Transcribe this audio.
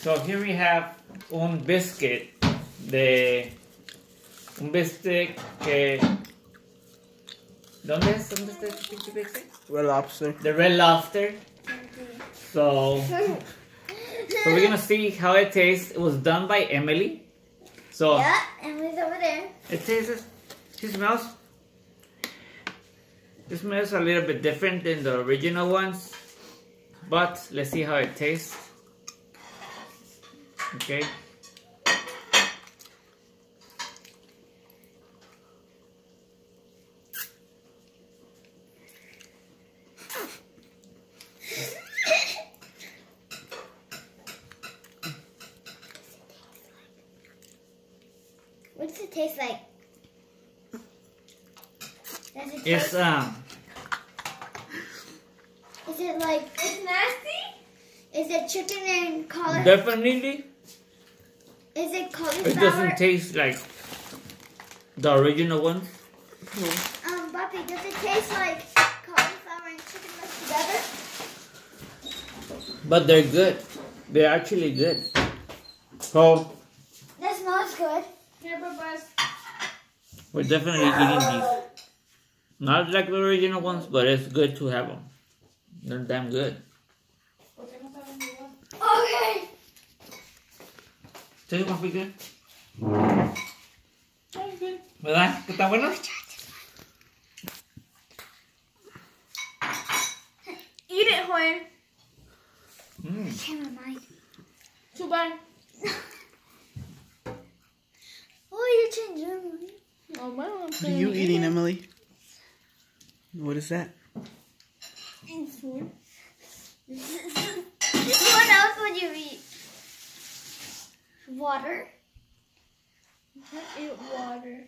So here we have un biscuit de un biscuit que ¿Dónde es? ¿Dónde está este pinche biscuit? Red lobster. The red lobster. So so we're gonna see how it tastes. It was done by Emily. So Yeah, Emily's over there. it tastes it smells it smells a little bit different than the original ones. But let's see how it tastes. Okay. What does it taste like? Does it It's um is it like It's nasty? is it chicken and cauliflower? definitely is it it doesn't taste like the original ones. Um, Bobby, does it taste like cauliflower and chicken mixed together? But they're good. They're actually good. So That smells good. Here, we're definitely eating these. Not like the original ones, but it's good to have them. They're damn good. ¿Sí, más good? ¿Verdad? ¿Que está bueno? Eat it, Juan. Mm. Change my mind. Too bad. Oh, you changed your mind. Oh, bueno, I'm What are you eating, it. Emily? What is that? Insulin. what else would you eat? Water. I eat water.